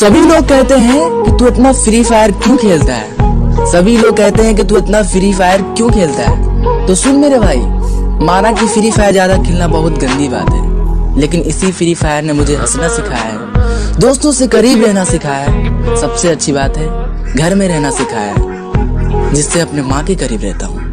सभी लोग कहते हैं कि तू इतना फ्री फायर क्यों खेलता है? सभी लोग कहते हैं कि तू इतना फ्री फायर क्यों खेलता है? तो सुन मेरे भाई, माना कि फ्री फायर ज़्यादा खेलना बहुत गंदी बात है, लेकिन इसी फ्री फायर ने मुझे हंसना सिखाया है। दोस्तों से करीब रहना सिखाया है। सबसे अच्छी बात है, घर में रहना सिखाया है, जिससे अपने माँ के करीब रहता हूँ।